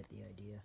get the idea.